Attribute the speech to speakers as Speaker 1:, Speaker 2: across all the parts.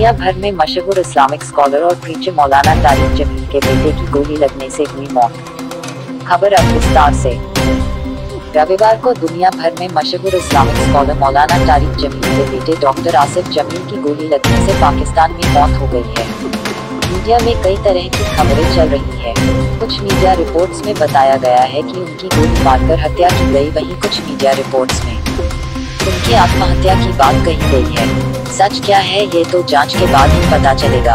Speaker 1: दुनिया भर में मशहूर इस्लामिक स्कॉलर और प्रीचर मौलाना तारिक जमील के बेटे की गोली लगने से हुई मौत। खबर अब विस्तार से। रविवार को दुनिया भर में मशहूर इस्लामिक स्कॉलर मौलाना तारिक जमील के बेटे डॉक्टर आसिफ जमील की गोली लगने से पाकिस्तान में मौत हो गई है। मीडिया में कई तरह की खबरें चल रही है। कुछ मीडिया रिपोर्ट्स में बताया गया है कि उनकी गोली मारकर हत्या की गई, वहीं कुछ मीडिया रिपोर्ट्स में। उनकी आत्महत्या की बात कही गई है। सच क्या है ये तो जाँच के बाद ही पता चलेगा।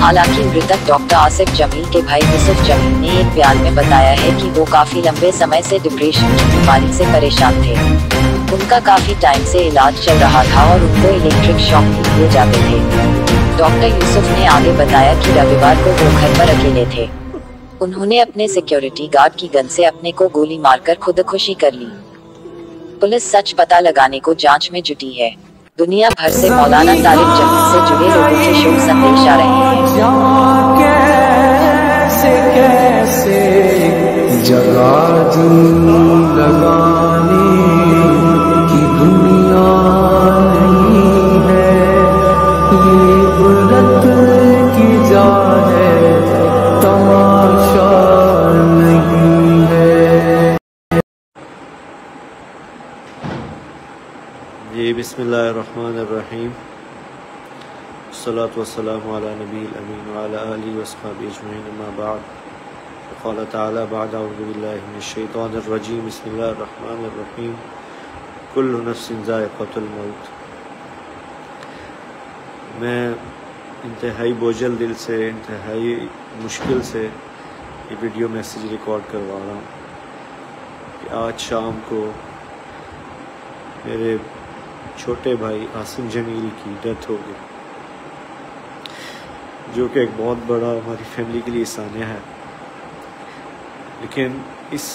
Speaker 1: हालाँकि मृतक डॉक्टर आसिफ जमील के भाई यूसुफ जमील ने एक बयान में बताया है कि वो काफ़ी लंबे समय से डिप्रेशन की बीमारी से परेशान थे। उनका काफ़ी टाइम से इलाज चल रहा था और उनको इलेक्ट्रिक शॉक भी दिए जाते थे। डॉक्टर यूसुफ ने आगे बताया कि रविवार को वो घर पर अकेले थे। उन्होंने अपने सिक्योरिटी गार्ड की गन से अपने को गोली मारकर खुदकुशी कर ली। पुलिस सच पता लगाने को जाँच में जुटी है। दुनिया भर से मौलाना तारिक ज़मीन से जुड़े लोगों के शोक संदेश आ रहे हैं।
Speaker 2: जगा लगाने जी
Speaker 3: बिसमीम सलात वसलाम अमीन वाली वसफ़ी अजमैन बाद। क़ाल ताली बादबिल्लाशैतरजीम बसमीम कुल्लु नफ्सिन ज़ायक़तुलमौत मैं इंतहाई बोझल दिल से, इंतहाई मुश्किल से ये वीडियो मैसेज रिकॉर्ड करवा रहा हूँ आज शाम को मेरे छोटे भाई आसिम जमील की डेथ हो गई, जो कि एक बहुत बड़ा हमारी फैमिली के लिए सानिया है। लेकिन इस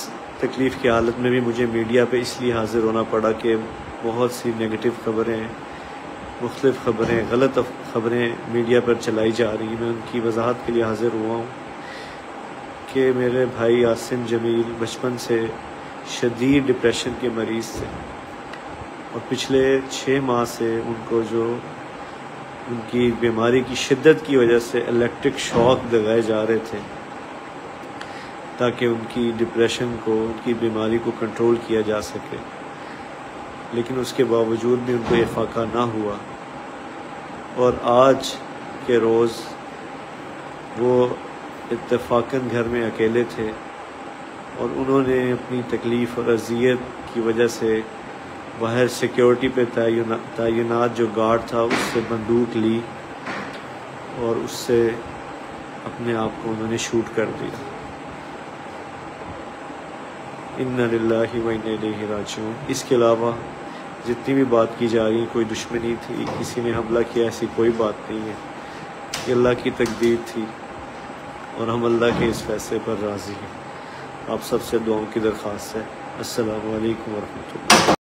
Speaker 3: तकलीफ़ की हालत में भी मुझे मीडिया पे इसलिए हाज़िर होना पड़ा कि बहुत सी नेगेटिव खबरें मुख्तफ खबरें, गलत खबरें मीडिया पर चलाई जा रही मैं उनकी वजाहत के लिए हाज़िर हुआ हूँ कि मेरे भाई आसिम जमील बचपन से शदीद डिप्रेशन के मरीज़ थे। और पिछले छः माह से उनको जो उनकी बीमारी की शिद्दत की वजह से इलेक्ट्रिक शॉक लगाए जा रहे थे, ताकि उनकी डिप्रेशन को, उनकी बीमारी को कंट्रोल किया जा सके। लेकिन उसके बावजूद भी उनको ये फाका ना हुआ। और आज के रोज़ वो इतफाक़न घर में अकेले थे और उन्होंने अपनी तकलीफ़ और अजियत की वजह से बाहर सिक्योरिटी पे तैनात जो गार्ड था, उससे बंदूक ली और उससे अपने आप को उन्होंने शूट कर दिया। इन राजून इसके अलावा जितनी भी बात की जा रही, कोई दुश्मनी थी, किसी ने हमला किया, ऐसी कोई बात नहीं है। ये अल्लाह की तकदीर थी और हम अल्लाह के इस फैसले पर राज़ी हैं। आप सबसे दुआओं की दरख्वास्त है। वालेकुम वरहमतुल्लाह